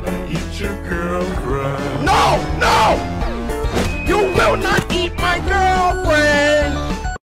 gonna eat your girlfriend. No, no! You will not